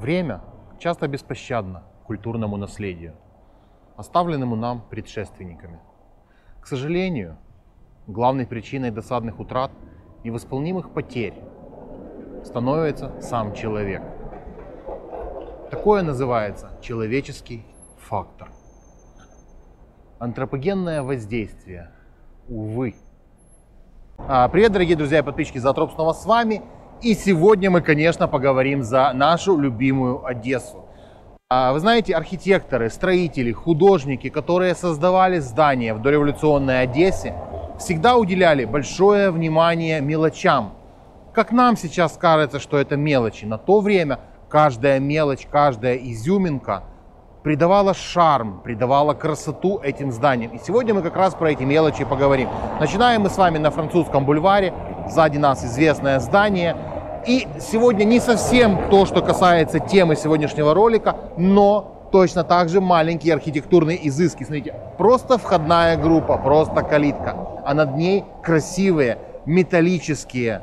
Время часто беспощадно культурному наследию, оставленному нам предшественниками. К сожалению, главной причиной досадных утрат и восполнимых потерь становится сам человек. Такое называется человеческий фактор. Антропогенное воздействие, увы. А, Привет, дорогие друзья и подписчики, Зоотроп снова с вами. И сегодня мы, конечно, поговорим за нашу любимую Одессу. А, Вы знаете, архитекторы, строители, художники, которые создавали здания в дореволюционной Одессе, всегда уделяли большое внимание мелочам. Как нам сейчас кажется, что это мелочи, на то время каждая мелочь, каждая изюминка придавала шарм, придавала красоту этим зданиям. И сегодня мы как раз про эти мелочи поговорим. Начинаем мы с вами на французском бульваре. Сзади нас известное здание. И сегодня не совсем то, что касается темы сегодняшнего ролика, но точно так же маленькие архитектурные изыски. Смотрите, просто входная группа, просто калитка. А над ней красивые металлические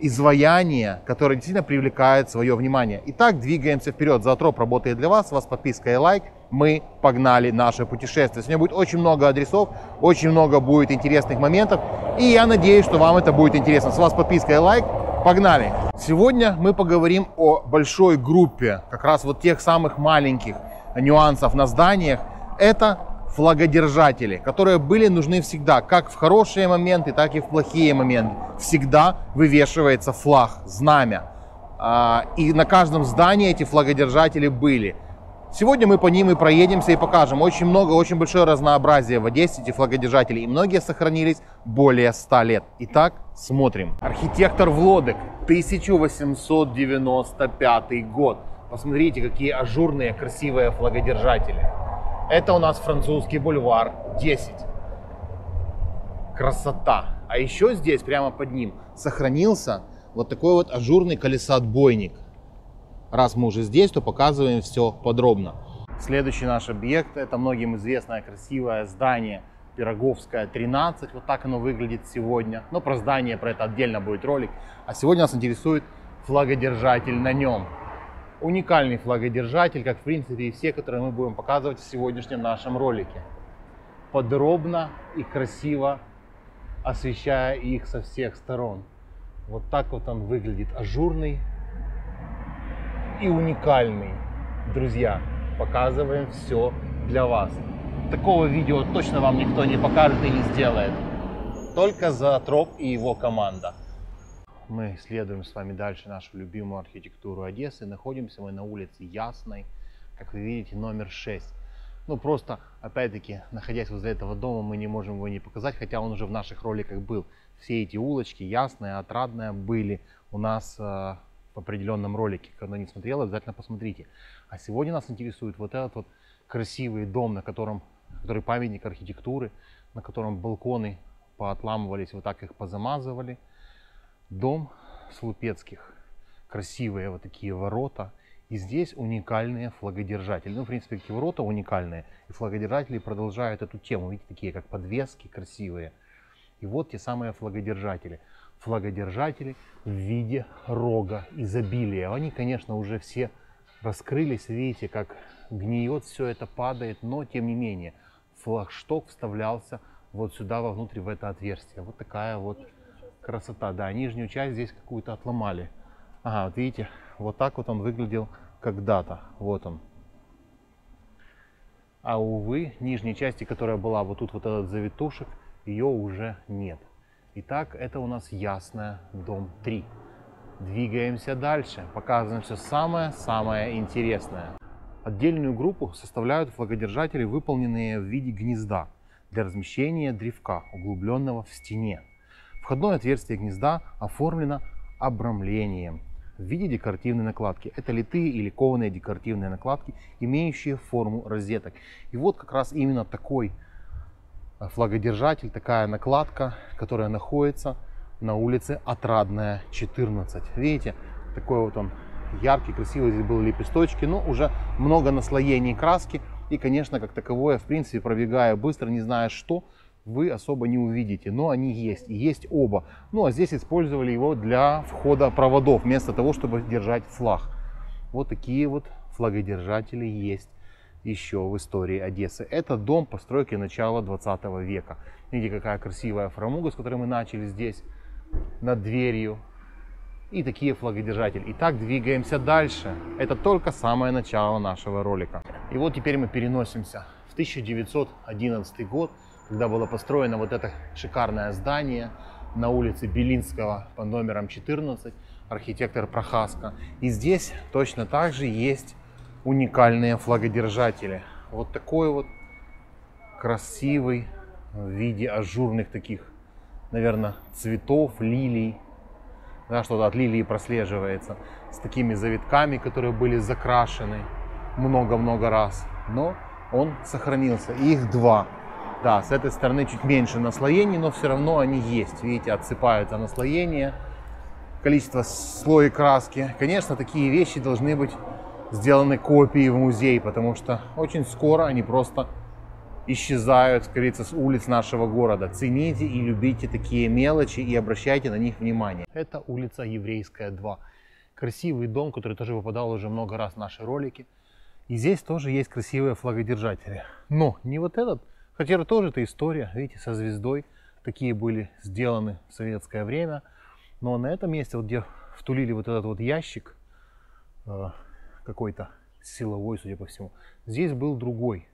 изваяния, которые действительно привлекают свое внимание. Итак, двигаемся вперед. Зоотроп работает для вас. С вас подписка и лайк. Мы погнали наше путешествие. Сегодня будет очень много адресов, очень много будет интересных моментов. И я надеюсь, что вам это будет интересно. С вас подписка и лайк. Погнали! Сегодня мы поговорим о большой группе, как раз вот тех самых маленьких нюансов на зданиях. Это флагодержатели, которые были нужны всегда, как в хорошие моменты, так и в плохие моменты. Всегда вывешивается флаг, знамя. А, И на каждом здании эти флагодержатели были. Сегодня мы по ним и проедемся и покажем. Очень много, очень большое разнообразие в Одессе этих флагодержателей. И многие сохранились более 100 лет. Итак, смотрим. Архитектор Влодек, 1895 год. Посмотрите, какие ажурные, красивые флагодержатели. Это у нас французский бульвар 10. Красота. А еще здесь, прямо под ним, сохранился вот такой вот ажурный колесоотбойник. Раз мы уже здесь, то показываем все подробно. Следующий наш объект, это многим известное красивое здание Пироговская 13. Вот так оно выглядит сегодня. Но про здание, про это отдельно будет ролик. А сегодня нас интересует флагодержатель на нем. Уникальный флагодержатель, как в принципе и все, которые мы будем показывать в сегодняшнем нашем ролике. Подробно и красиво освещая их со всех сторон. Вот так вот он выглядит, ажурный и уникальный. Друзья, показываем все для вас. Такого видео точно вам никто не покажет и не сделает. Только Зоотроп и его команда. Мы исследуем с вами дальше нашу любимую архитектуру Одессы. Находимся мы на улице Ясной, как вы видите, номер 6. Ну, просто, опять-таки, находясь возле этого дома, мы не можем его не показать, хотя он уже в наших роликах был. Все эти улочки, Ясная, Отрадная, были у нас э, в определенном ролике. Когда не смотрел, обязательно посмотрите. А сегодня нас интересует вот этот вот красивый дом, на котором, который памятник архитектуры, на котором балконы поотламывались, вот так их позамазывали. Дом Слупецких. Красивые вот такие ворота. И здесь уникальные флагодержатели. Ну, в принципе, эти ворота уникальные. И флагодержатели продолжают эту тему. Видите, такие как подвески красивые. И вот те самые флагодержатели. Флагодержатели в виде рога изобилия. Они, конечно, уже все раскрылись. Видите, как гниет все это, падает. Но, тем не менее, флагшток вставлялся вот сюда, вовнутрь, в это отверстие. Вот такая вот красота. Да, нижнюю часть здесь какую-то отломали. Ага, вот видите, вот так вот он выглядел когда-то. Вот он. А увы, нижней части, которая была вот тут вот этот завитушек, ее уже нет. Итак, это у нас Ясная, дом 3. Двигаемся дальше, показываем все самое-самое интересное. Отдельную группу составляют флагодержатели, выполненные в виде гнезда для размещения древка, углубленного в стене. Входное отверстие гнезда оформлено обрамлением в виде декоративной накладки. Это литые или кованые декоративные накладки, имеющие форму розеток. И вот как раз именно такой флагодержатель, такая накладка, которая находится на улице Отрадная, 14. Видите, такой вот он яркий, красивый, здесь были лепесточки, но уже много наслоений краски. И, конечно, как таковое, в принципе, пробегая быстро, не зная что, вы особо не увидите, но они есть, и есть оба. Ну а здесь использовали его для входа проводов, вместо того, чтобы держать флаг. вот такие вот флагодержатели есть еще в истории Одессы. Это дом постройки начала 20 века. Видите, какая красивая фрамуга, с которой мы начали здесь, над дверью. И такие флагодержатели. Итак, двигаемся дальше. Это только самое начало нашего ролика. И вот теперь мы переносимся в 1911 год, когда было построено вот это шикарное здание на улице Белинского по номерам 14, архитектор Прохаска. И здесь точно так же есть уникальные флагодержатели. Вот такой вот красивый в виде ажурных таких, наверное, цветов, лилий. Да, что-то от лилии прослеживается. С такими завитками, которые были закрашены много-много раз. Но он сохранился. их два. Да, с этой стороны чуть меньше наслоений, но все равно они есть. Видите, отсыпаются наслоения. Количество слоя краски. Конечно, такие вещи должны быть сделаны копии в музей, потому что очень скоро они просто исчезают, как говорится, с улиц нашего города. Цените и любите такие мелочи и обращайте на них внимание. Это улица Еврейская 2. Красивый дом, который тоже выпадал уже много раз в наши ролики. И здесь тоже есть красивые флагодержатели. Но не вот этот, хотя тоже это история, видите, со звездой. Такие были сделаны в советское время. Но на этом месте, вот где втулили вот этот вот ящик, э, какой-то силовой, судя по всему. Здесь был другой.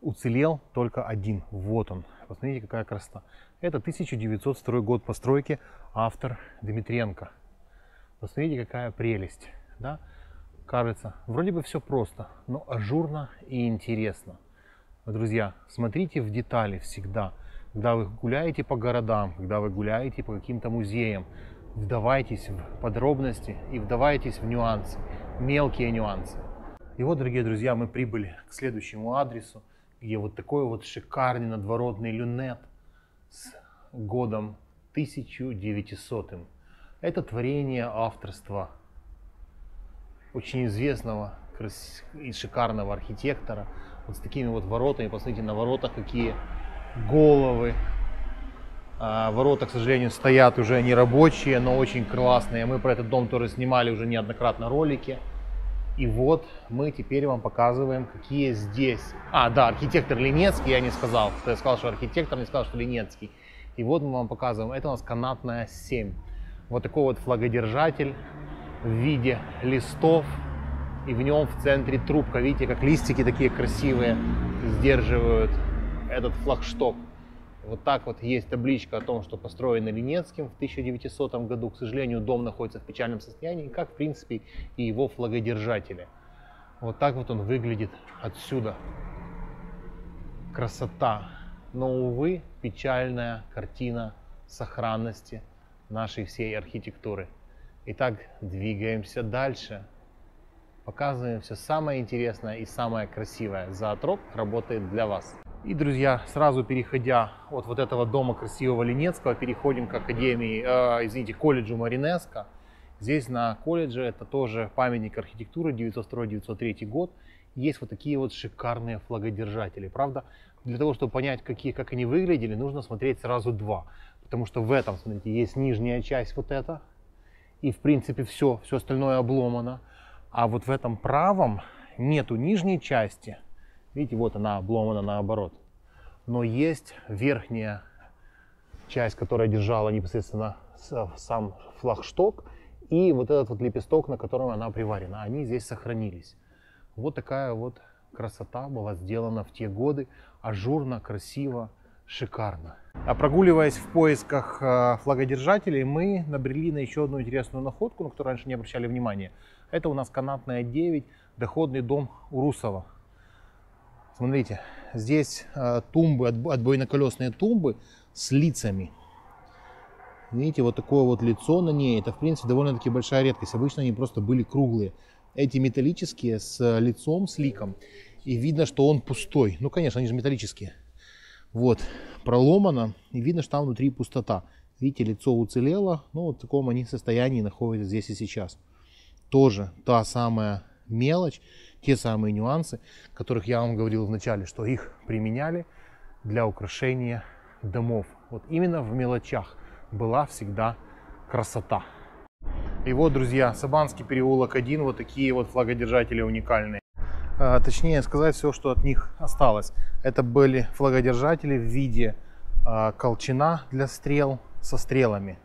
Уцелел только один. Вот он. Посмотрите, какая красота. Это 1902 год постройки. Автор Дмитренко. Посмотрите, какая прелесть. Да? Кажется, вроде бы все просто, но ажурно и интересно. Друзья, смотрите в детали всегда. Когда вы гуляете по городам, когда вы гуляете по каким-то музеям, вдавайтесь в подробности и вдавайтесь в нюансы мелкие нюансы. И вот, дорогие друзья, мы прибыли к следующему адресу, где вот такой вот шикарный надворотный люнет с годом 1900. Это творение авторства очень известного и шикарного архитектора. Вот с такими вот воротами. Посмотрите на воротах, какие головы. А, ворота, к сожалению, стоят уже не рабочие, но очень классные. Мы про этот дом тоже снимали уже неоднократно ролики. И вот мы теперь вам показываем, какие здесь... А, да, архитектор Ленецкий, я не сказал. Я сказал, что архитектор, не сказал, что Ленецкий. И вот мы вам показываем, это у нас канатная 7. Вот такой вот флагодержатель в виде листов. И в нем в центре трубка. Видите, как листики такие красивые сдерживают этот флагшток. Вот так вот есть табличка о том, что построен Ленецким в 1900 году. К сожалению, дом находится в печальном состоянии, как в принципе и его флагодержатели. Вот так вот он выглядит отсюда. Красота. Но, увы, печальная картина сохранности нашей всей архитектуры. Итак, двигаемся дальше. Показываем все самое интересное и самое красивое. Зоотроп работает для вас. И, друзья, сразу переходя от вот этого дома красивого Ленецкого, переходим к академии, э, извините, колледжу Маринеско. Здесь на колледже, это тоже памятник архитектуры, 902-903 год. Есть вот такие вот шикарные флагодержатели. Правда, для того, чтобы понять, какие, как они выглядели, нужно смотреть сразу два. Потому что в этом, смотрите, есть нижняя часть вот эта. И, в принципе, все, все остальное обломано. А вот в этом правом нету нижней части – Видите, вот она обломана наоборот. Но есть верхняя часть, которая держала непосредственно сам флагшток и вот этот вот лепесток, на котором она приварена. Они здесь сохранились. Вот такая вот красота была сделана в те годы. Ажурно, красиво, шикарно. А прогуливаясь в поисках э, флагодержателей, мы набрели на еще одну интересную находку, на которую раньше не обращали внимания. Это у нас канатная 9, доходный дом Урусова. Смотрите, здесь э, тумбы, отбойно-колесные тумбы с лицами. Видите, вот такое вот лицо на ней. Это, в принципе, довольно-таки большая редкость. Обычно они просто были круглые. Эти металлические с лицом, с ликом. И видно, что он пустой. Ну, конечно, они же металлические. Вот, проломано. И видно, что там внутри пустота. Видите, лицо уцелело. Ну, вот в таком они состоянии находятся здесь и сейчас. Тоже та самая мелочь те самые нюансы, которых я вам говорил в начале, что их применяли для украшения домов. Вот именно в мелочах была всегда красота. И вот, друзья, Сабанский переулок 1, вот такие вот флагодержатели уникальные. А, точнее сказать все, что от них осталось. Это были флагодержатели в виде а, колчана для стрел со стрелами.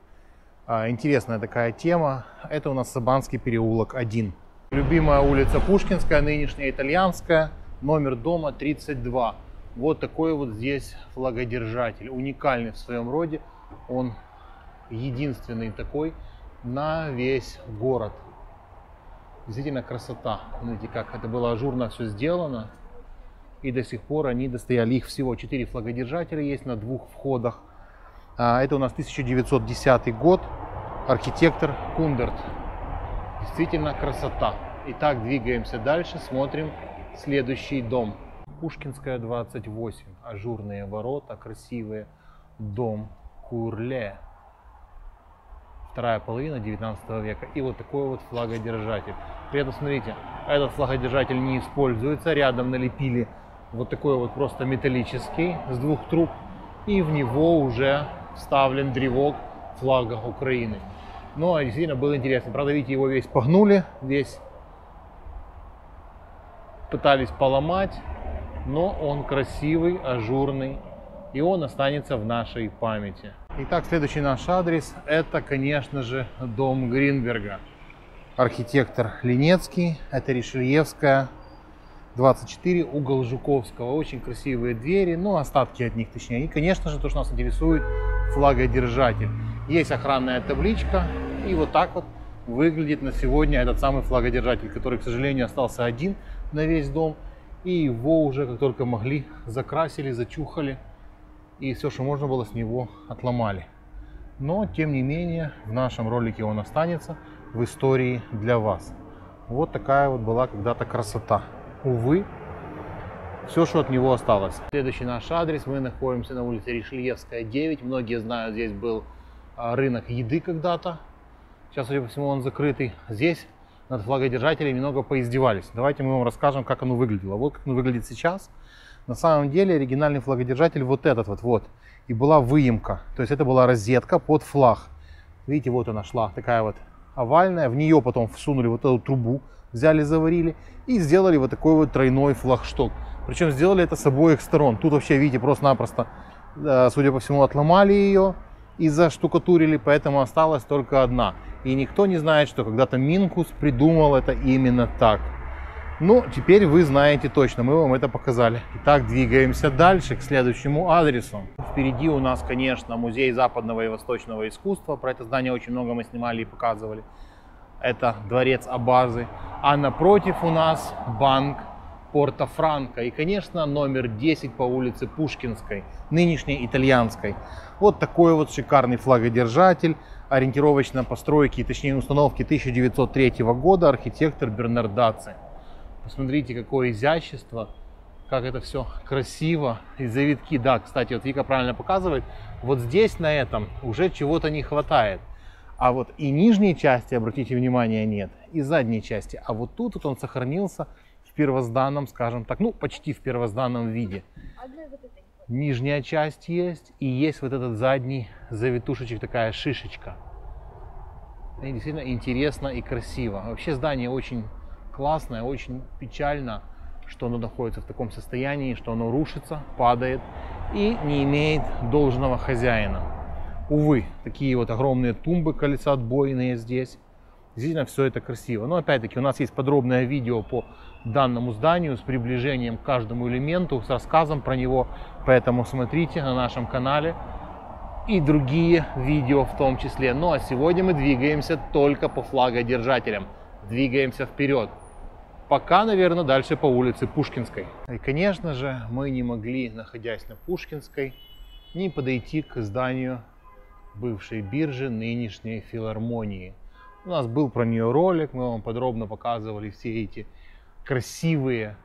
А, интересная такая тема. Это у нас Сабанский переулок 1. Любимая улица Пушкинская, нынешняя итальянская, номер дома 32. Вот такой вот здесь флагодержатель, уникальный в своем роде. Он единственный такой на весь город. Действительно красота. Смотрите, как это было ажурно все сделано. И до сих пор они достояли. Их всего 4 флагодержателя есть на двух входах. А, это у нас 1910 год. Архитектор Кундерт. Действительно красота. Итак, двигаемся дальше, смотрим следующий дом. Пушкинская 28. Ажурные ворота, красивые. Дом Курле вторая половина 19 века. И вот такой вот флагодержатель. При этом, смотрите, этот флагодержатель не используется. Рядом налепили вот такой вот просто металлический с двух труб. И в него уже вставлен древок флага Украины. Ну, а действительно было интересно. Правда, видите, его весь погнули, весь пытались поломать. Но он красивый, ажурный. И он останется в нашей памяти. Итак, следующий наш адрес – это, конечно же, дом Гринберга. Архитектор Ленецкий, это Ришельевская, 24, угол Жуковского. Очень красивые двери, ну, остатки от них точнее. И, конечно же, то, что нас интересует, флагодержатель. Есть охранная табличка, и вот так вот выглядит на сегодня этот самый флагодержатель, который, к сожалению, остался один на весь дом. И его уже, как только могли, закрасили, зачухали и все, что можно было с него отломали. Но, тем не менее, в нашем ролике он останется в истории для вас. Вот такая вот была когда-то красота. Увы, все, что от него осталось. Следующий наш адрес. Мы находимся на улице Ришельевская, 9. Многие знают, здесь был рынок еды когда-то. Сейчас, судя по всему, он закрытый. Здесь над флагодержателями немного поиздевались. Давайте мы вам расскажем, как оно выглядело. Вот как оно выглядит сейчас. На самом деле оригинальный флагодержатель вот этот вот, вот. И была выемка, то есть это была розетка под флаг. Видите, вот она шла, такая вот овальная. В нее потом всунули вот эту трубу, взяли, заварили и сделали вот такой вот тройной флагшток. Причем сделали это с обоих сторон. Тут вообще, видите, просто-напросто, судя по всему, отломали ее и заштукатурили, поэтому осталась только одна. И никто не знает, что когда-то Минкус придумал это именно так. Ну, теперь вы знаете точно, мы вам это показали. Итак, двигаемся дальше, к следующему адресу. Впереди у нас, конечно, музей западного и восточного искусства. Про это здание очень много мы снимали и показывали. Это дворец Абазы. А напротив у нас банк Порто-Франко. И, конечно, номер 10 по улице Пушкинской, нынешней итальянской. Вот такой вот шикарный флагодержатель ориентировочно постройки, точнее установки 1903 года, архитектор Бернардаци. Посмотрите, какое изящество, как это все красиво. И завитки, да, кстати, вот Вика правильно показывает, вот здесь на этом уже чего-то не хватает. А вот и нижней части, обратите внимание, нет, и задней части. А вот тут вот он сохранился в первозданном, скажем так, ну, почти в первозданном виде. Нижняя часть есть, и есть вот этот задний завитушечек, такая шишечка. И действительно интересно и красиво. Вообще здание очень классное, очень печально, что оно находится в таком состоянии, что оно рушится, падает и не имеет должного хозяина. Увы, такие вот огромные тумбы колеса отбойные здесь. Действительно, все это красиво. Но опять-таки у нас есть подробное видео по данному зданию с приближением к каждому элементу, с рассказом про него. Поэтому смотрите на нашем канале и другие видео в том числе. Ну а сегодня мы двигаемся только по флагодержателям. Двигаемся вперед пока, наверное, дальше по улице Пушкинской. И, конечно же, мы не могли, находясь на Пушкинской, не подойти к зданию бывшей биржи нынешней филармонии. У нас был про нее ролик, мы вам подробно показывали все эти красивые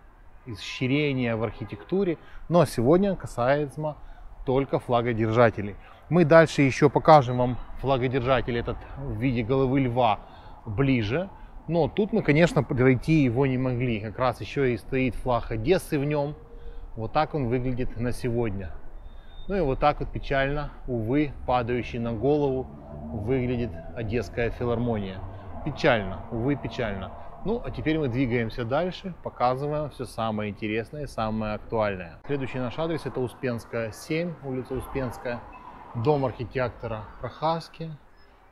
исчерения в архитектуре, но сегодня касается только флагодержателей. Мы дальше еще покажем вам флагодержатель этот в виде головы льва ближе, но тут мы, конечно, пройти его не могли. Как раз еще и стоит флаг Одессы в нем. Вот так он выглядит на сегодня. Ну и вот так вот печально, увы, падающий на голову, выглядит Одесская филармония. Печально, увы, печально. Ну, а теперь мы двигаемся дальше, показываем все самое интересное, самое актуальное. Следующий наш адрес это Успенская 7, улица Успенская, дом архитектора Прохаски,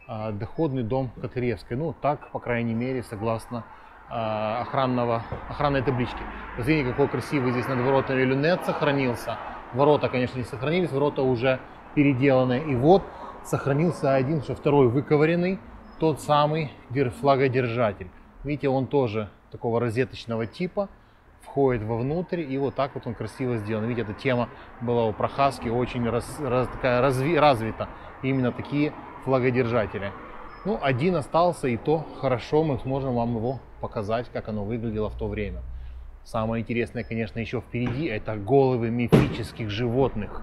а, доходный дом Котляревской. Ну, так, по крайней мере, согласно а, охранного, охранной таблички. Посмотрите, какой красивый здесь над воротами люнет сохранился. Ворота, конечно, не сохранились, ворота уже переделаны. И вот сохранился один, что второй выковыренный, тот самый флагодержатель. Видите, он тоже такого розеточного типа, входит вовнутрь, и вот так вот он красиво сделан. Видите, эта тема была у Прохаски очень раз, раз, такая разви, развита. Именно такие флагодержателя. Ну, один остался, и то хорошо мы сможем вам его показать, как оно выглядело в то время. Самое интересное, конечно, еще впереди, это головы мифических животных.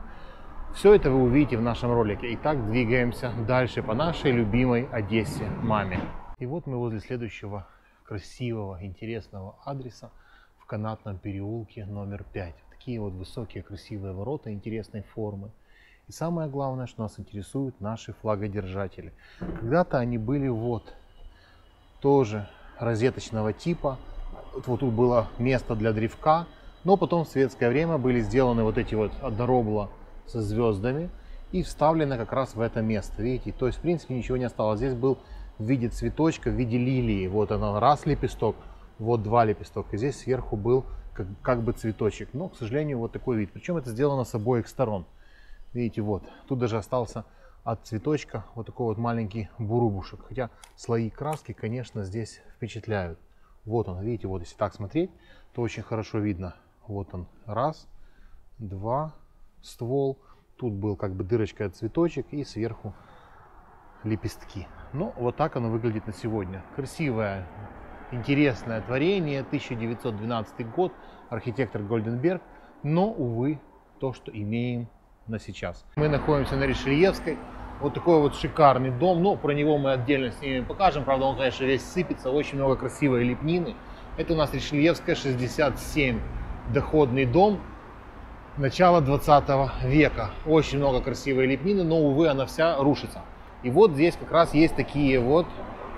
Все это вы увидите в нашем ролике. Итак, двигаемся дальше по нашей любимой Одессе маме. И вот мы возле следующего красивого, интересного адреса в канатном переулке номер 5. Такие вот высокие красивые ворота интересной формы. И самое главное, что нас интересуют наши флагодержатели. Когда-то они были вот тоже розеточного типа. Вот тут было место для древка, но потом в светское время были сделаны вот эти вот одоробла со звездами и вставлены как раз в это место. Видите, то есть в принципе ничего не осталось. Здесь был в виде цветочка, в виде лилии. Вот она, раз лепесток, вот два лепестка. И здесь сверху был как, как бы цветочек. Но, к сожалению, вот такой вид. Причем это сделано с обоих сторон. Видите, вот. Тут даже остался от цветочка вот такой вот маленький бурубушек. Хотя слои краски, конечно, здесь впечатляют. Вот он, видите, вот если так смотреть, то очень хорошо видно. Вот он, раз, два, ствол. Тут был как бы дырочка от цветочек и сверху лепестки. Ну, вот так оно выглядит на сегодня. Красивое, интересное творение, 1912 год, архитектор Гольденберг, но, увы, то, что имеем на сейчас. Мы находимся на Решельевской. Вот такой вот шикарный дом. Ну, про него мы отдельно с ними покажем. Правда, он, конечно, весь сыпется. Очень много красивой лепнины. Это у нас Решельевская, 67. Доходный дом начала 20 века. Очень много красивой лепнины, но, увы, она вся рушится. И вот здесь как раз есть такие вот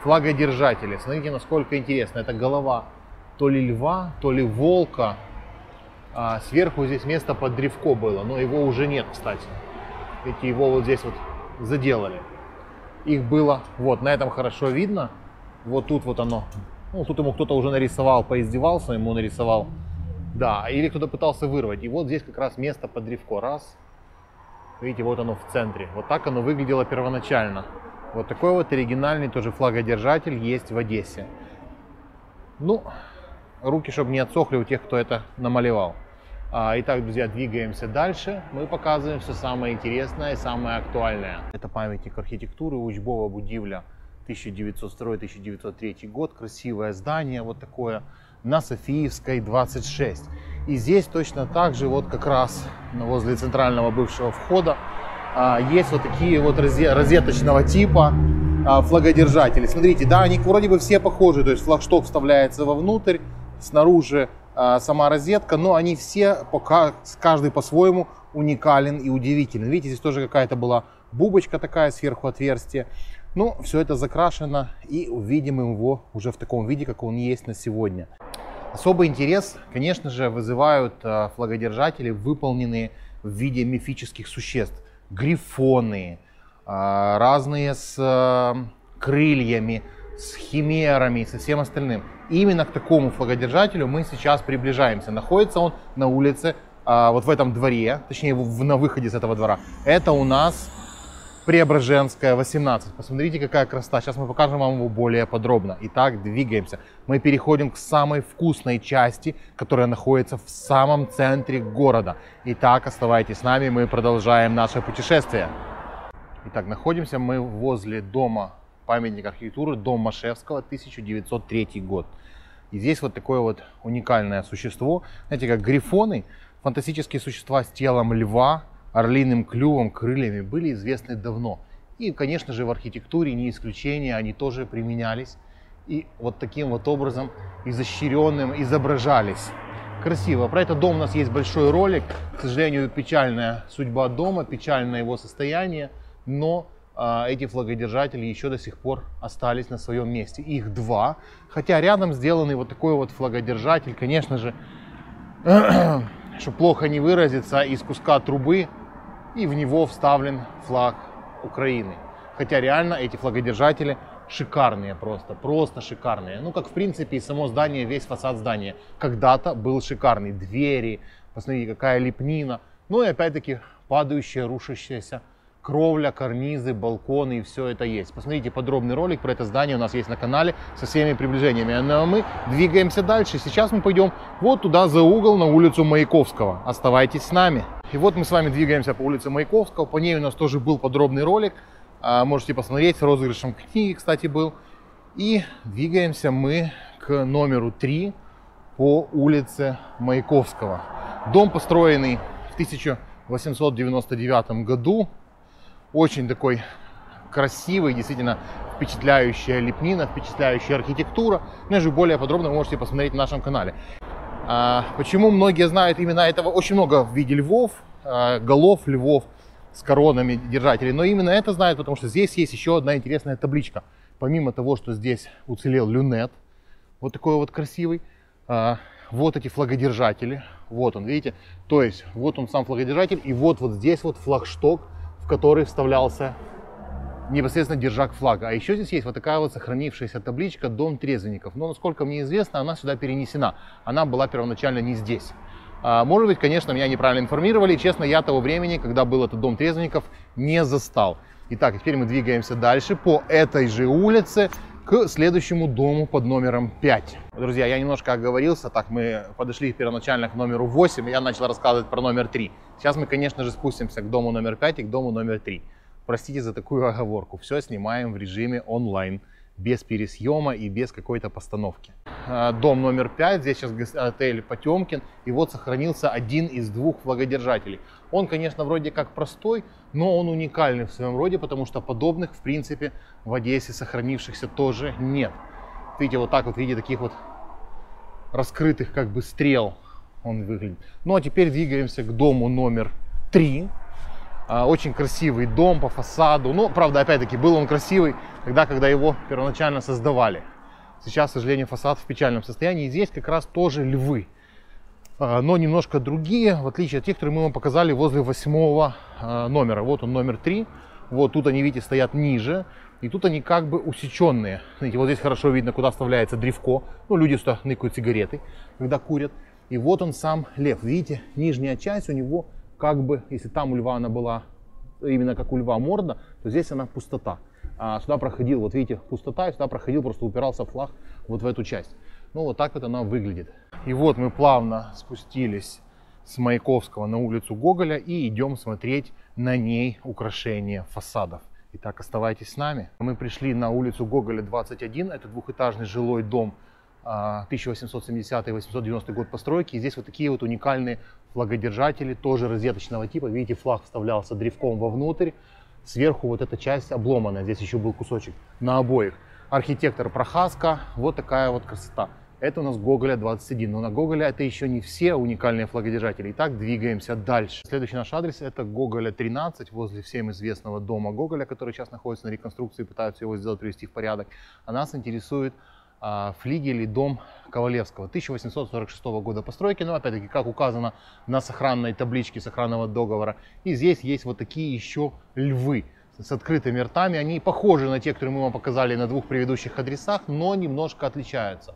флагодержатели. Смотрите, насколько интересно. Это голова то ли льва, то ли волка. А сверху здесь место под древко было, но его уже нет, кстати. Видите, его вот здесь вот заделали. Их было, вот, на этом хорошо видно. Вот тут вот оно. Ну, тут ему кто-то уже нарисовал, поиздевался, ему нарисовал. Да, или кто-то пытался вырвать. И вот здесь как раз место под древко. Раз, Видите, вот оно в центре. Вот так оно выглядело первоначально. Вот такой вот оригинальный тоже флагодержатель есть в Одессе. Ну, руки, чтобы не отсохли у тех, кто это намалевал. А, итак, друзья, двигаемся дальше. Мы показываем все самое интересное и самое актуальное. Это памятник архитектуры Учбова Будивля 1902-1903 год. Красивое здание вот такое на Софиевской 26. И здесь точно так же, вот как раз возле центрального бывшего входа, а, есть вот такие вот розеточного типа а, флагодержатели. Смотрите, да, они вроде бы все похожи, то есть флагшток вставляется вовнутрь, снаружи сама розетка, но они все, пока, каждый по-своему уникален и удивителен. Видите, здесь тоже какая-то была бубочка такая, сверху отверстие. Ну, все это закрашено и увидим его уже в таком виде, как он есть на сегодня. Особый интерес, конечно же, вызывают э, флагодержатели, выполненные в виде мифических существ. Грифоны, э, разные с крыльями, с химерами, со всем остальным. Именно к такому флагодержателю мы сейчас приближаемся. Находится он на улице, вот в этом дворе, точнее на выходе с этого двора. Это у нас Преображенская, 18. Посмотрите, какая красота. Сейчас мы покажем вам его более подробно. Итак, двигаемся. Мы переходим к самой вкусной части, которая находится в самом центре города. Итак, оставайтесь с нами, мы продолжаем наше путешествие. Итак, находимся мы возле дома памятника архитектуры, дом Машевского, 1903 год. И здесь вот такое вот уникальное существо, знаете, как грифоны, фантастические существа с телом льва, орлиным клювом, крыльями были известны давно. И, конечно же, в архитектуре не исключение, они тоже применялись. И вот таким вот образом изощренным изображались. Красиво. Про этот дом у нас есть большой ролик. К сожалению, печальная судьба дома, печальное его состояние. Но эти флагодержатели еще до сих пор остались на своем месте. Их два. Хотя рядом сделанный вот такой вот флагодержатель, конечно же, чтобы плохо не выразиться, из куска трубы и в него вставлен флаг Украины. Хотя реально эти флагодержатели шикарные просто, просто шикарные. Ну, как в принципе и само здание, весь фасад здания когда-то был шикарный. Двери, посмотрите, какая лепнина. Ну и опять-таки падающая, рушащаяся кровля, карнизы, балконы и все это есть. Посмотрите подробный ролик про это здание у нас есть на канале со всеми приближениями. Но ну, а мы двигаемся дальше. Сейчас мы пойдем вот туда за угол на улицу Маяковского. Оставайтесь с нами. И вот мы с вами двигаемся по улице Маяковского. По ней у нас тоже был подробный ролик. А, можете посмотреть, с розыгрышем книги, кстати, был. И двигаемся мы к номеру 3 по улице Маяковского. Дом построенный в 1899 году очень такой красивый, действительно впечатляющая лепнина, впечатляющая архитектура. Ну и более подробно вы можете посмотреть на нашем канале. А, почему многие знают именно этого? Очень много в виде львов, а, голов львов с коронами держателей. Но именно это знают, потому что здесь есть еще одна интересная табличка. Помимо того, что здесь уцелел люнет, вот такой вот красивый, а, вот эти флагодержатели, вот он, видите? То есть вот он сам флагодержатель, и вот вот здесь вот флагшток, в который вставлялся непосредственно держак флага. А еще здесь есть вот такая вот сохранившаяся табличка «Дом трезвенников». Но, насколько мне известно, она сюда перенесена. Она была первоначально не здесь. А, может быть, конечно, меня неправильно информировали. Честно, я того времени, когда был этот Дом трезвенников, не застал. Итак, теперь мы двигаемся дальше по этой же улице к следующему дому под номером 5. Друзья, я немножко оговорился, так мы подошли первоначально к номеру 8, и я начал рассказывать про номер 3. Сейчас мы, конечно же, спустимся к дому номер 5 и к дому номер 3. Простите за такую оговорку, все снимаем в режиме онлайн без пересъема и без какой-то постановки. А, дом номер 5, здесь сейчас отель Потемкин, и вот сохранился один из двух флагодержателей. Он, конечно, вроде как простой, но он уникальный в своем роде, потому что подобных, в принципе, в Одессе сохранившихся тоже нет. Видите, вот так вот в виде таких вот раскрытых как бы стрел он выглядит. Ну а теперь двигаемся к дому номер 3. А, очень красивый дом по фасаду. Ну, правда, опять-таки, был он красивый тогда, когда его первоначально создавали. Сейчас, к сожалению, фасад в печальном состоянии. И здесь как раз тоже львы. А, но немножко другие, в отличие от тех, которые мы вам показали возле восьмого а, номера. Вот он номер три. Вот тут они, видите, стоят ниже. И тут они как бы усеченные. Смотрите, вот здесь хорошо видно, куда вставляется древко. Ну, люди сюда ныкают сигареты, когда курят. И вот он сам лев. Видите, нижняя часть у него как бы, если там у льва она была именно как у льва морда, то здесь она пустота. А сюда проходил, вот видите, пустота, и сюда проходил, просто упирался флаг вот в эту часть. Ну, вот так вот она выглядит. И вот мы плавно спустились с Маяковского на улицу Гоголя и идем смотреть на ней украшения фасадов. Итак, оставайтесь с нами. Мы пришли на улицу Гоголя 21, это двухэтажный жилой дом 1870-890 год постройки. И здесь вот такие вот уникальные флагодержатели, тоже розеточного типа. Видите, флаг вставлялся древком вовнутрь. Сверху вот эта часть обломанная, здесь еще был кусочек на обоих. Архитектор Прохаска, вот такая вот красота. Это у нас Гоголя 21. Но на Гоголя это еще не все уникальные флагодержатели. Итак, двигаемся дальше. Следующий наш адрес это Гоголя 13, возле всем известного дома Гоголя, который сейчас находится на реконструкции, пытаются его сделать, привести в порядок. А нас интересует а, флигель и дом Ковалевского 1846 года постройки, но опять-таки, как указано на сохранной табличке сохранного договора. И здесь есть вот такие еще львы с открытыми ртами. Они похожи на те, которые мы вам показали на двух предыдущих адресах, но немножко отличаются.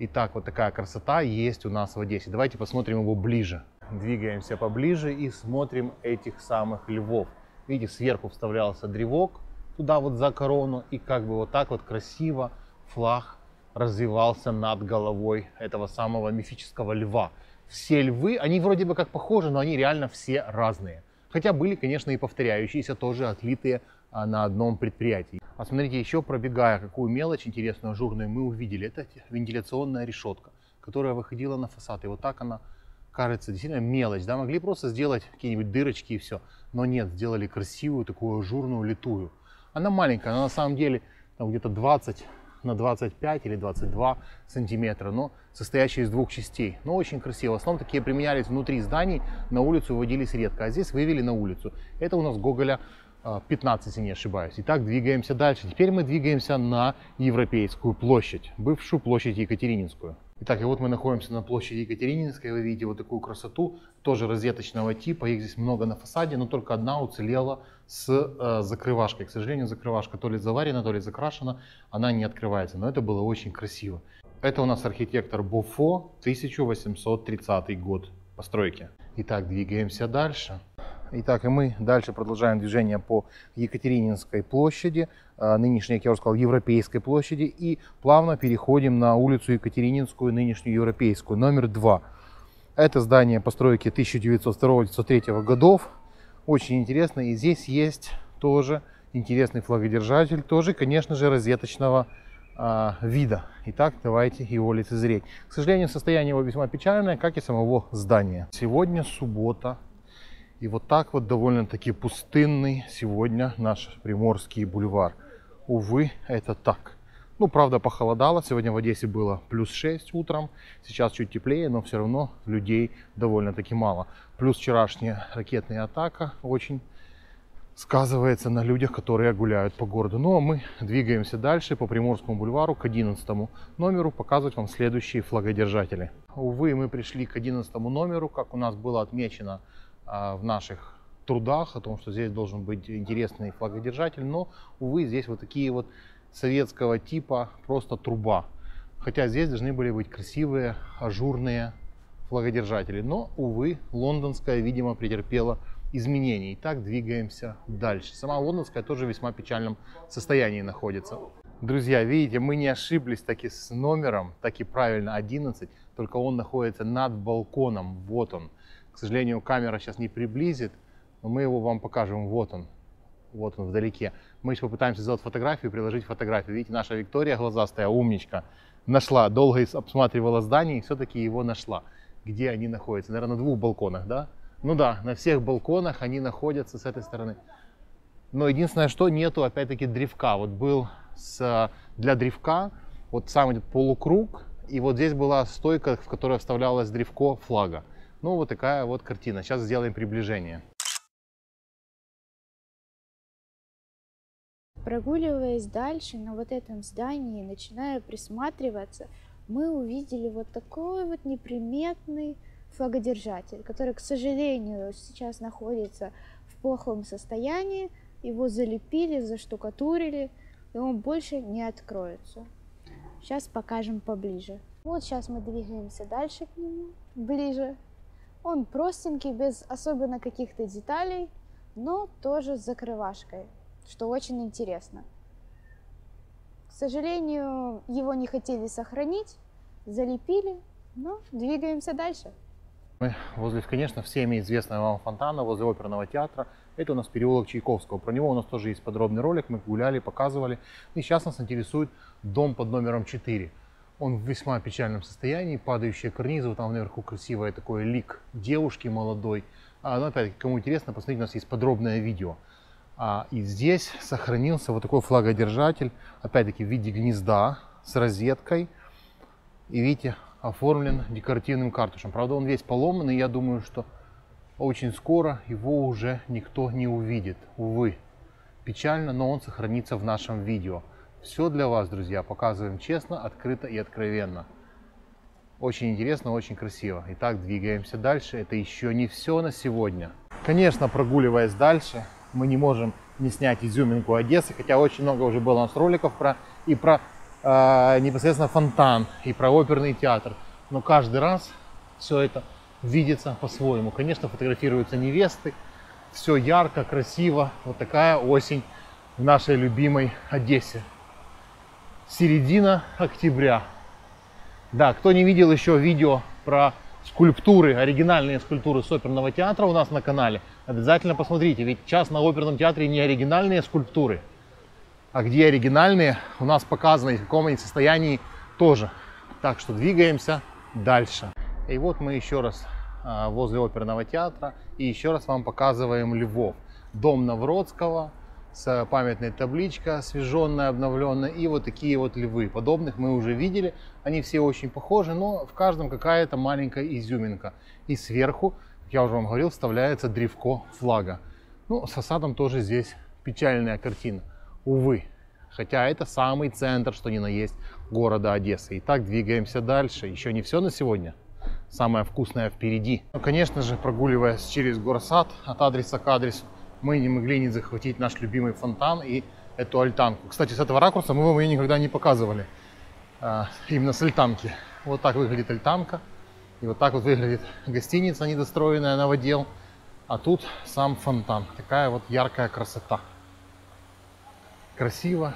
Итак, вот такая красота есть у нас в Одессе. Давайте посмотрим его ближе. Двигаемся поближе и смотрим этих самых львов. Видите, сверху вставлялся древок туда вот за корону и как бы вот так вот красиво флаг развивался над головой этого самого мифического льва. Все львы, они вроде бы как похожи, но они реально все разные. Хотя были, конечно, и повторяющиеся, тоже отлитые на одном предприятии. А смотрите, еще пробегая, какую мелочь интересную, ажурную мы увидели. Это вентиляционная решетка, которая выходила на фасад. И вот так она кажется действительно мелочь. Да? Могли просто сделать какие-нибудь дырочки и все. Но нет, сделали красивую такую ажурную литую. Она маленькая, она на самом деле где-то 20 на 25 или 22 сантиметра, но состоящие из двух частей. Но очень красиво. В основном такие применялись внутри зданий, на улицу выводились редко, а здесь вывели на улицу. Это у нас Гоголя 15, если не ошибаюсь. Итак, двигаемся дальше. Теперь мы двигаемся на Европейскую площадь, бывшую площадь Екатерининскую. Итак, и вот мы находимся на площади Екатерининской. Вы видите вот такую красоту, тоже розеточного типа. Их здесь много на фасаде, но только одна уцелела с э, закрывашкой. К сожалению, закрывашка то ли заварена, то ли закрашена, она не открывается. Но это было очень красиво. Это у нас архитектор Буфо, 1830 год постройки. Итак, двигаемся дальше. Итак, и мы дальше продолжаем движение по Екатерининской площади, а, нынешней, как я уже сказал, Европейской площади, и плавно переходим на улицу Екатерининскую, нынешнюю Европейскую, номер два. Это здание постройки 1902-1903 годов, очень интересно, и здесь есть тоже интересный флагодержатель, тоже, конечно же, розеточного а, вида. Итак, давайте его лицезреть. К сожалению, состояние его весьма печальное, как и самого здания. Сегодня суббота, и вот так вот довольно-таки пустынный сегодня наш Приморский бульвар. Увы, это так. Ну, правда, похолодало. Сегодня в Одессе было плюс 6 утром. Сейчас чуть теплее, но все равно людей довольно-таки мало. Плюс вчерашняя ракетная атака очень сказывается на людях, которые гуляют по городу. Ну, а мы двигаемся дальше по Приморскому бульвару к 11 номеру, показывать вам следующие флагодержатели. Увы, мы пришли к 11 номеру, как у нас было отмечено в наших трудах о том, что здесь должен быть интересный флагодержатель, но, увы, здесь вот такие вот советского типа просто труба. Хотя здесь должны были быть красивые, ажурные флагодержатели. Но, увы, лондонская, видимо, претерпела изменений. Итак, двигаемся дальше. Сама лондонская тоже в весьма печальном состоянии находится. Друзья, видите, мы не ошиблись таки с номером, так и правильно 11, только он находится над балконом. Вот он. К сожалению, камера сейчас не приблизит, но мы его вам покажем. Вот он. Вот он вдалеке. Мы еще попытаемся сделать фотографию, приложить фотографию. Видите, наша Виктория глазастая, умничка, нашла, долго обсматривала здание и все-таки его нашла. Где они находятся? Наверное, на двух балконах, да? Ну да, на всех балконах они находятся с этой стороны. Но единственное, что нету, опять-таки, древка. Вот был с, для древка вот сам этот полукруг, и вот здесь была стойка, в которой вставлялось древко флага. Ну, вот такая вот картина. Сейчас сделаем приближение. Прогуливаясь дальше на вот этом здании, начиная присматриваться, мы увидели вот такой вот неприметный флагодержатель, который, к сожалению, сейчас находится в плохом состоянии. Его залепили, заштукатурили, и он больше не откроется. Сейчас покажем поближе. Вот сейчас мы двигаемся дальше к нему, ближе. Он простенький, без особенно каких-то деталей, но тоже с закрывашкой, что очень интересно. К сожалению, его не хотели сохранить, залепили, но двигаемся дальше. Мы возле, конечно, всеми известного вам фонтана, возле оперного театра. Это у нас переулок Чайковского. Про него у нас тоже есть подробный ролик, мы гуляли, показывали. И сейчас нас интересует дом под номером 4. Он в весьма печальном состоянии, падающие карнизы, вот там наверху красивое такое лик девушки молодой. А, ну, опять, кому интересно, посмотрите, у нас есть подробное видео. А, и здесь сохранился вот такой флагодержатель, опять-таки в виде гнезда с розеткой. И видите, оформлен декоративным картушем. Правда, он весь поломанный, я думаю, что очень скоро его уже никто не увидит. Увы, печально, но он сохранится в нашем видео. Все для вас, друзья, показываем честно, открыто и откровенно. Очень интересно, очень красиво. Итак, двигаемся дальше. Это еще не все на сегодня. Конечно, прогуливаясь дальше, мы не можем не снять изюминку Одессы, хотя очень много уже было у нас роликов про и про э, непосредственно фонтан, и про оперный театр. Но каждый раз все это видится по-своему. Конечно, фотографируются невесты, все ярко, красиво. Вот такая осень в нашей любимой Одессе середина октября. Да, кто не видел еще видео про скульптуры, оригинальные скульптуры с оперного театра у нас на канале, обязательно посмотрите, ведь сейчас на оперном театре не оригинальные скульптуры, а где оригинальные, у нас показано, в каком они состоянии тоже. Так что двигаемся дальше. И вот мы еще раз а, возле оперного театра и еще раз вам показываем Львов. Дом Навродского, с памятной табличка, освеженная, обновленная, и вот такие вот львы. Подобных мы уже видели, они все очень похожи, но в каждом какая-то маленькая изюминка. И сверху, как я уже вам говорил, вставляется древко флага. Ну, с фасадом тоже здесь печальная картина. Увы. Хотя это самый центр, что ни на есть, города Одессы. Итак, двигаемся дальше. Еще не все на сегодня. Самое вкусное впереди. Ну, конечно же, прогуливаясь через горсад от адреса к адресу, мы не могли не захватить наш любимый фонтан и эту альтанку. Кстати, с этого ракурса мы вам ее никогда не показывали. А, именно с альтанки. Вот так выглядит альтанка. И вот так вот выглядит гостиница недостроенная, новодел. А тут сам фонтан. Такая вот яркая красота. Красиво,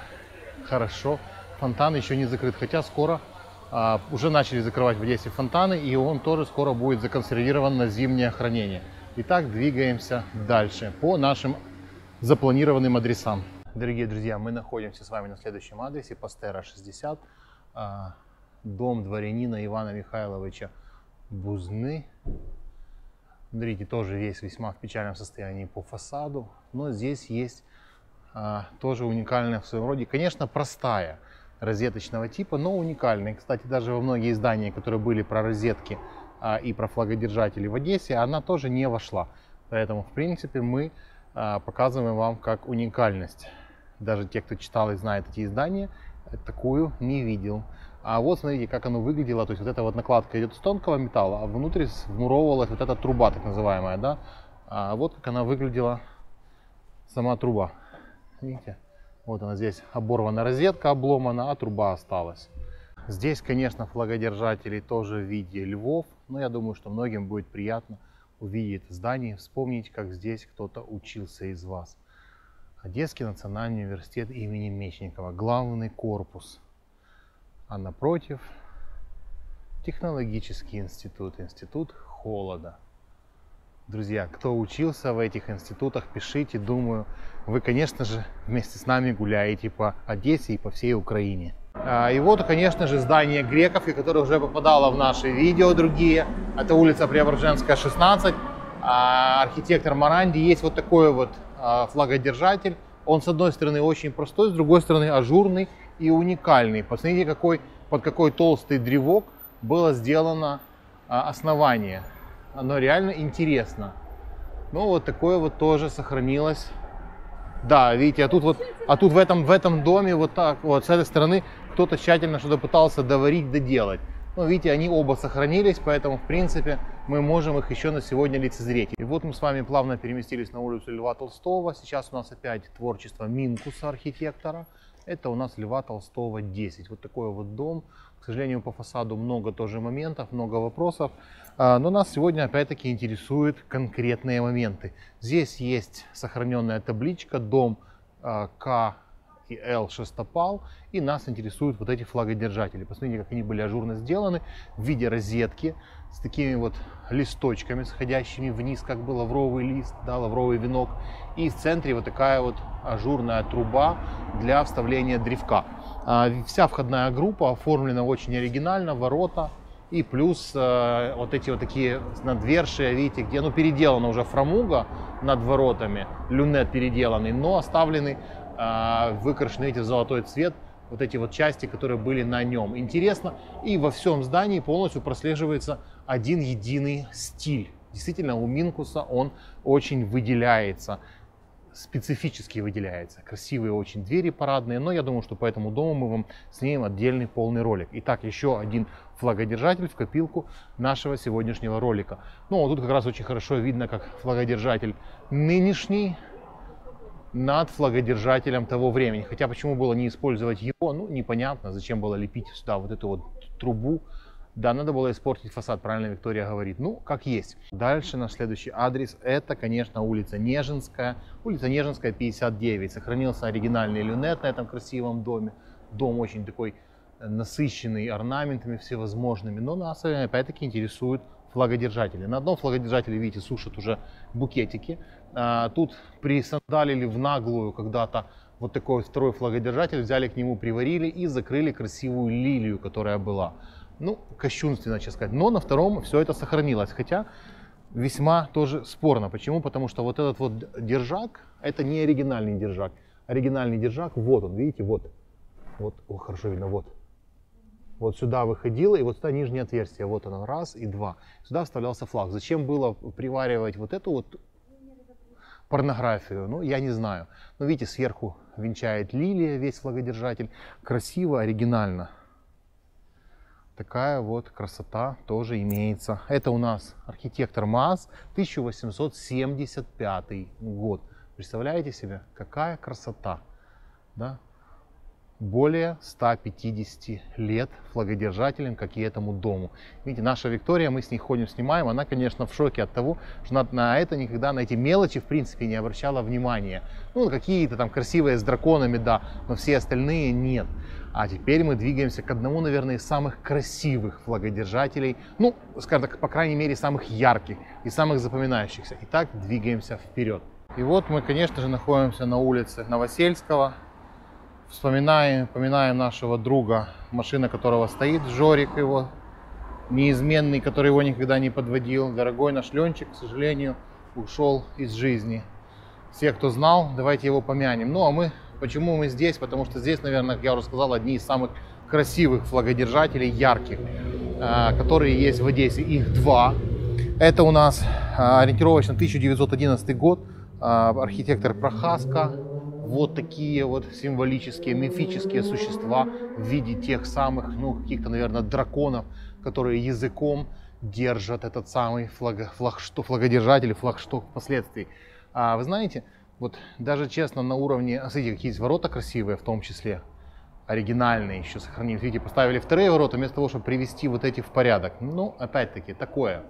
хорошо. Фонтан еще не закрыт, хотя скоро а, уже начали закрывать в Одессе фонтаны, и он тоже скоро будет законсервирован на зимнее хранение. Итак, двигаемся дальше по нашим запланированным адресам. Дорогие друзья, мы находимся с вами на следующем адресе, Пастера 60, а, дом дворянина Ивана Михайловича Бузны. Смотрите, тоже весь весьма в печальном состоянии по фасаду, но здесь есть а, тоже уникальная в своем роде. Конечно, простая розеточного типа, но уникальная. Кстати, даже во многие издания, которые были про розетки и про флагодержатели в Одессе, она тоже не вошла. Поэтому, в принципе, мы а, показываем вам как уникальность. Даже те, кто читал и знает эти издания, такую не видел. А вот смотрите, как оно выглядело. То есть вот эта вот накладка идет из тонкого металла, а внутрь вмуровывалась вот эта труба, так называемая, да. А вот как она выглядела, сама труба. Видите? Вот она здесь оборвана розетка, обломана, а труба осталась. Здесь, конечно, флагодержатели тоже в виде львов, но я думаю, что многим будет приятно увидеть это здание, вспомнить, как здесь кто-то учился из вас. Одесский национальный университет имени Мечникова, главный корпус. А напротив технологический институт, институт холода. Друзья, кто учился в этих институтах, пишите. Думаю, вы, конечно же, вместе с нами гуляете по Одессе и по всей Украине. А, и вот, конечно же, здание Грековки, которое уже попадало в наши видео другие. Это улица Преображенская, 16. А, архитектор Маранди. Есть вот такой вот а, флагодержатель. Он, с одной стороны, очень простой, с другой стороны, ажурный и уникальный. Посмотрите, какой, под какой толстый древок было сделано основание оно реально интересно. Ну, вот такое вот тоже сохранилось. Да, видите, а тут вот, а тут в этом, в этом доме вот так вот, с этой стороны кто-то тщательно что-то пытался доварить, доделать. Ну, видите, они оба сохранились, поэтому, в принципе, мы можем их еще на сегодня лицезреть. И вот мы с вами плавно переместились на улицу Льва Толстого. Сейчас у нас опять творчество Минкуса, архитектора. Это у нас Льва Толстого 10. Вот такой вот дом. К сожалению, по фасаду много тоже моментов, много вопросов. А, но нас сегодня опять-таки интересуют конкретные моменты. Здесь есть сохраненная табличка «Дом а, К и Л Шестопал». И нас интересуют вот эти флагодержатели. Посмотрите, как они были ажурно сделаны в виде розетки с такими вот листочками, сходящими вниз, как бы лавровый лист, да, лавровый венок. И в центре вот такая вот ажурная труба для вставления древка. А, вся входная группа оформлена очень оригинально, ворота и плюс э, вот эти вот такие надвершия, видите, где ну переделана уже фрамуга над воротами, люнет переделанный, но оставлены, э, выкрашены эти в золотой цвет, вот эти вот части, которые были на нем. Интересно, и во всем здании полностью прослеживается один единый стиль. Действительно, у Минкуса он очень выделяется специфически выделяется. Красивые очень двери парадные, но я думаю, что по этому дому мы вам снимем отдельный полный ролик. Итак, еще один флагодержатель в копилку нашего сегодняшнего ролика. Ну, а тут как раз очень хорошо видно, как флагодержатель нынешний над флагодержателем того времени. Хотя почему было не использовать его, ну, непонятно, зачем было лепить сюда вот эту вот трубу да, надо было испортить фасад, правильно Виктория говорит. Ну, как есть. Дальше наш следующий адрес, это, конечно, улица Нежинская. Улица Нежинская, 59. Сохранился оригинальный люнет на этом красивом доме. Дом очень такой э, насыщенный орнаментами всевозможными. Но нас, э, опять-таки, интересуют флагодержатели. На одном флагодержателе, видите, сушат уже букетики. А, тут присандалили в наглую когда-то вот такой второй флагодержатель, взяли к нему, приварили и закрыли красивую лилию, которая была ну, кощунственно, сейчас сказать. Но на втором все это сохранилось. Хотя весьма тоже спорно. Почему? Потому что вот этот вот держак, это не оригинальный держак. Оригинальный держак, вот он, видите, вот. Вот, о, хорошо видно, вот. Вот сюда выходило, и вот сюда нижнее отверстие. Вот оно, раз и два. Сюда вставлялся флаг. Зачем было приваривать вот эту вот порнографию. Ну, я не знаю. Но видите, сверху венчает лилия, весь флагодержатель. Красиво, оригинально. Такая вот красота тоже имеется. Это у нас архитектор МАЗ, 1875 год. Представляете себе, какая красота. Да? более 150 лет флагодержателем, как и этому дому. Видите, наша Виктория, мы с ней ходим, снимаем, она, конечно, в шоке от того, что на, на это никогда, на эти мелочи, в принципе, не обращала внимания. Ну, какие-то там красивые с драконами, да, но все остальные нет. А теперь мы двигаемся к одному, наверное, из самых красивых флагодержателей, ну, скажем так, по крайней мере, самых ярких и самых запоминающихся. Итак, двигаемся вперед. И вот мы, конечно же, находимся на улице Новосельского, Вспоминаем, вспоминаем нашего друга, машина которого стоит, Жорик его, неизменный, который его никогда не подводил. Дорогой наш Ленчик, к сожалению, ушел из жизни. Все, кто знал, давайте его помянем. Ну а мы, почему мы здесь? Потому что здесь, наверное, как я уже сказал, одни из самых красивых флагодержателей, ярких, а, которые есть в Одессе. Их два. Это у нас а, ориентировочно 1911 год, а, архитектор Прохаска, вот такие вот символические, мифические существа в виде тех самых, ну, каких-то, наверное, драконов, которые языком держат этот самый флаг, флаг, флагодержатель, флагшток впоследствии. А вы знаете, вот даже честно на уровне, смотрите, какие есть ворота красивые в том числе, оригинальные еще сохранились. Видите, поставили вторые ворота вместо того, чтобы привести вот эти в порядок. Ну, опять-таки, такое.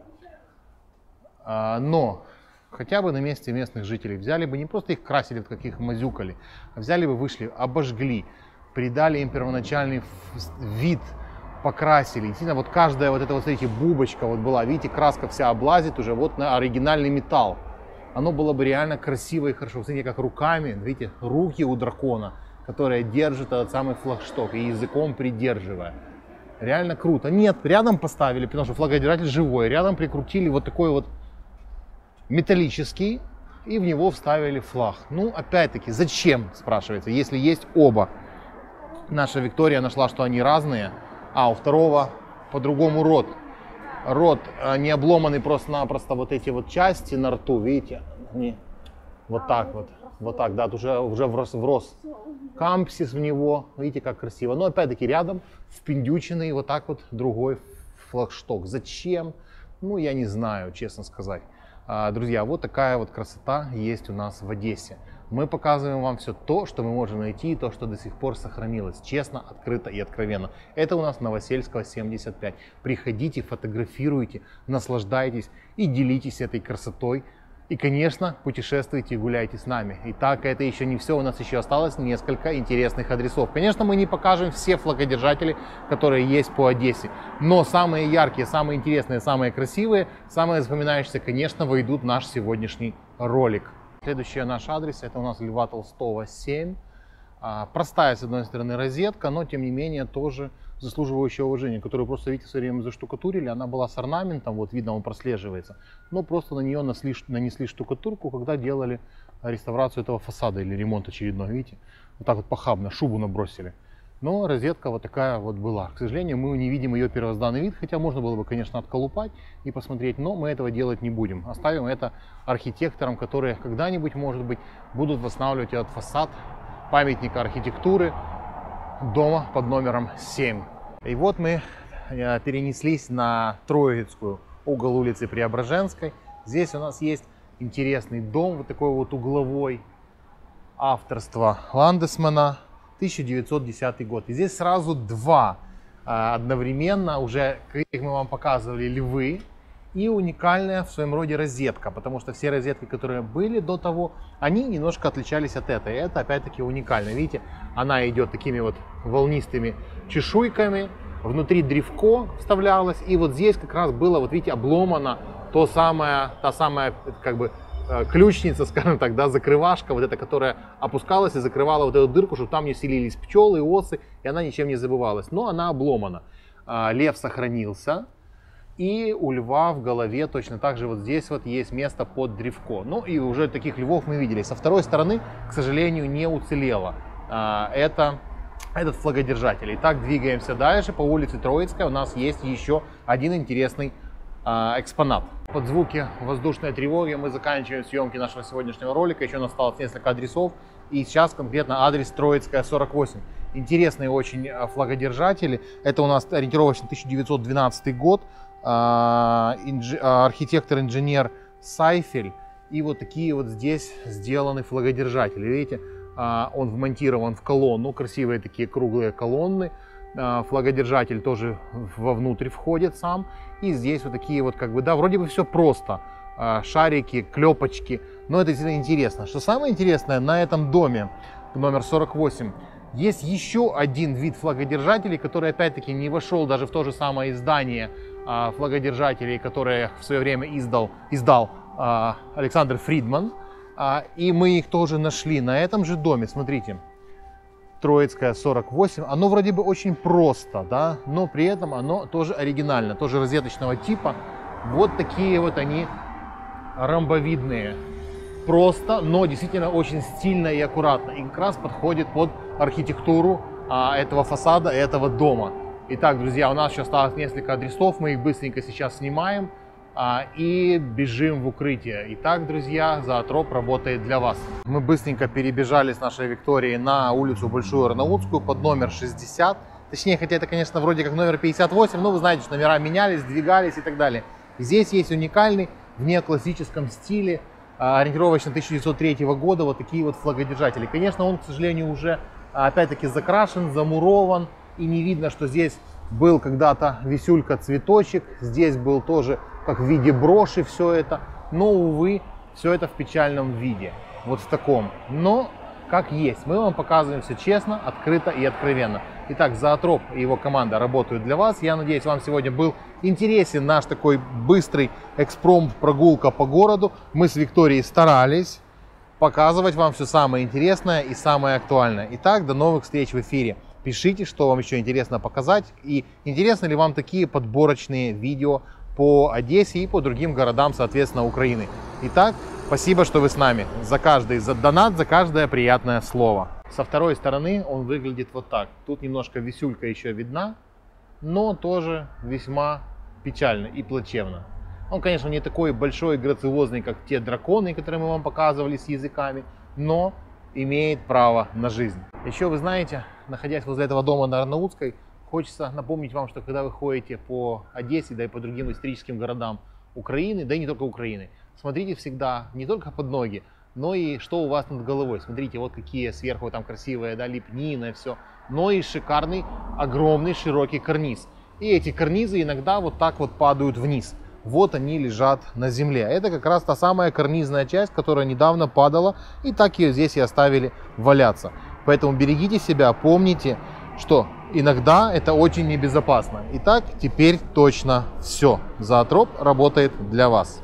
А, но хотя бы на месте местных жителей. Взяли бы, не просто их красили, как их мазюкали, а взяли бы, вышли, обожгли, придали им первоначальный вид, покрасили. Действительно, вот каждая вот эта вот, смотрите, бубочка вот была, видите, краска вся облазит уже вот на оригинальный металл. Оно было бы реально красиво и хорошо. Смотрите, как руками, видите, руки у дракона, которая держит этот самый флагшток и языком придерживая. Реально круто. Нет, рядом поставили, потому что флагодержатель живой, рядом прикрутили вот такой вот металлический, и в него вставили флаг. Ну, опять-таки, зачем, спрашивается, если есть оба? Наша Виктория нашла, что они разные, а у второго по-другому рот. Рот э, не обломанный просто-напросто вот эти вот части на рту, видите? Они вот так вот, вот так, да, уже, уже врос, врос кампсис в него, видите, как красиво. Но опять-таки рядом впендюченный вот так вот другой флагшток. Зачем? Ну, я не знаю, честно сказать. А, друзья, вот такая вот красота есть у нас в Одессе. Мы показываем вам все то, что мы можем найти, и то, что до сих пор сохранилось. Честно, открыто и откровенно. Это у нас Новосельского 75. Приходите, фотографируйте, наслаждайтесь и делитесь этой красотой и, конечно, путешествуйте и гуляйте с нами. Итак, это еще не все, у нас еще осталось несколько интересных адресов. Конечно, мы не покажем все флагодержатели, которые есть по Одессе, но самые яркие, самые интересные, самые красивые, самые запоминающиеся, конечно, войдут в наш сегодняшний ролик. Следующий наш адрес, это у нас Льва Толстого 7. А, простая, с одной стороны, розетка, но, тем не менее, тоже заслуживающая уважения, которую просто, видите, все время заштукатурили. Она была с орнаментом, вот видно, он прослеживается. Но просто на нее нанесли, нанесли штукатурку, когда делали реставрацию этого фасада или ремонт очередной, видите. Вот так вот похабно, шубу набросили. Но розетка вот такая вот была. К сожалению, мы не видим ее первозданный вид, хотя можно было бы, конечно, отколупать и посмотреть, но мы этого делать не будем. Оставим это архитекторам, которые когда-нибудь, может быть, будут восстанавливать этот фасад памятника архитектуры дома под номером 7. И вот мы э, перенеслись на Троицкую, угол улицы Преображенской. Здесь у нас есть интересный дом, вот такой вот угловой, авторства Ландесмана, 1910 год. И здесь сразу два э, одновременно, уже, как мы вам показывали, львы, и уникальная в своем роде розетка, потому что все розетки, которые были до того, они немножко отличались от этой. Это опять-таки уникально. Видите, она идет такими вот волнистыми чешуйками, внутри древко вставлялось, и вот здесь как раз было, вот видите, обломано то самое, та самая как бы ключница, скажем так, да, закрывашка, вот эта, которая опускалась и закрывала вот эту дырку, чтобы там не селились пчелы, осы, и она ничем не забывалась. Но она обломана. А, лев сохранился, и у льва в голове точно так же вот здесь вот есть место под древко. Ну и уже таких львов мы видели. Со второй стороны, к сожалению, не уцелело. А, это этот флагодержатель. Итак, двигаемся дальше по улице Троицкая. У нас есть еще один интересный а, экспонат. Под звуки воздушной тревоги мы заканчиваем съемки нашего сегодняшнего ролика. Еще у нас осталось несколько адресов. И сейчас конкретно адрес Троицкая, 48. Интересные очень а, флагодержатели. Это у нас ориентировочно 1912 год. А, архитектор-инженер Сайфель. И вот такие вот здесь сделаны флагодержатели. Видите, он вмонтирован в колонну. Красивые такие круглые колонны. Флагодержатель тоже вовнутрь входит сам. И здесь вот такие вот, как бы, да, вроде бы все просто. А, шарики, клепочки. Но это действительно интересно. Что самое интересное, на этом доме номер 48 есть еще один вид флагодержателей, который опять-таки не вошел даже в то же самое издание а, флагодержателей, которое в свое время издал, издал а, Александр Фридман. И мы их тоже нашли на этом же доме. Смотрите, Троицкая 48. Оно вроде бы очень просто, да, но при этом оно тоже оригинально, тоже розеточного типа. Вот такие вот они ромбовидные. Просто, но действительно очень стильно и аккуратно. И как раз подходит под архитектуру а, этого фасада, этого дома. Итак, друзья, у нас еще осталось несколько адресов, мы их быстренько сейчас снимаем и бежим в укрытие. Итак, друзья, Зоотроп работает для вас. Мы быстренько перебежали с нашей Викторией на улицу Большую Арнаутскую под номер 60. Точнее, хотя это, конечно, вроде как номер 58, но вы знаете, что номера менялись, двигались и так далее. Здесь есть уникальный в неоклассическом стиле, а, ориентировочно 1903 года, вот такие вот флагодержатели. Конечно, он, к сожалению, уже опять-таки закрашен, замурован, и не видно, что здесь был когда-то висюлька цветочек, здесь был тоже как в виде броши все это, но, увы, все это в печальном виде, вот в таком. Но как есть, мы вам показываем все честно, открыто и откровенно. Итак, Зоотроп и его команда работают для вас. Я надеюсь, вам сегодня был интересен наш такой быстрый экспромт прогулка по городу. Мы с Викторией старались показывать вам все самое интересное и самое актуальное. Итак, до новых встреч в эфире. Пишите, что вам еще интересно показать и интересны ли вам такие подборочные видео по Одессе и по другим городам, соответственно, Украины. Итак, спасибо, что вы с нами. За каждый за донат, за каждое приятное слово. Со второй стороны он выглядит вот так. Тут немножко висюлька еще видна, но тоже весьма печально и плачевно. Он, конечно, не такой большой и грациозный, как те драконы, которые мы вам показывали с языками, но имеет право на жизнь. Еще вы знаете, находясь возле этого дома на Арнаутской, Хочется напомнить вам, что когда вы ходите по Одессе, да и по другим историческим городам Украины, да и не только Украины, смотрите всегда не только под ноги, но и что у вас над головой. Смотрите, вот какие сверху там красивые, да, лепнина, все. Но и шикарный, огромный, широкий карниз. И эти карнизы иногда вот так вот падают вниз. Вот они лежат на земле. Это как раз та самая карнизная часть, которая недавно падала, и так ее здесь и оставили валяться. Поэтому берегите себя, помните, что иногда это очень небезопасно. Итак, теперь точно все. Зоотроп работает для вас.